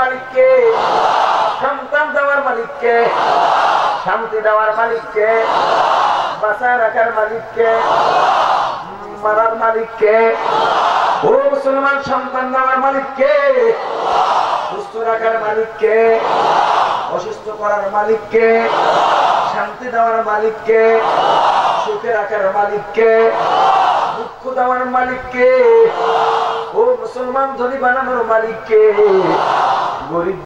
মালিককে। সন্তান দেওয়ার মালিককে, শান্তি দেওয়ার মালিককে, বাঁচায় রাখার মালিককে, মারার মালিককে, ও মুসলমান সন্তান দেওয়ার মালিককে, সুস্থ রাখার মালিককে, অসুস্থ করার মালিককে, শান্তি দেওয়ার মালিককে, সুখে রাখার মালিককে, দুঃখ দেওয়ার মালিককে, ও মুসলমান ধনী বানানোর মালিককে gory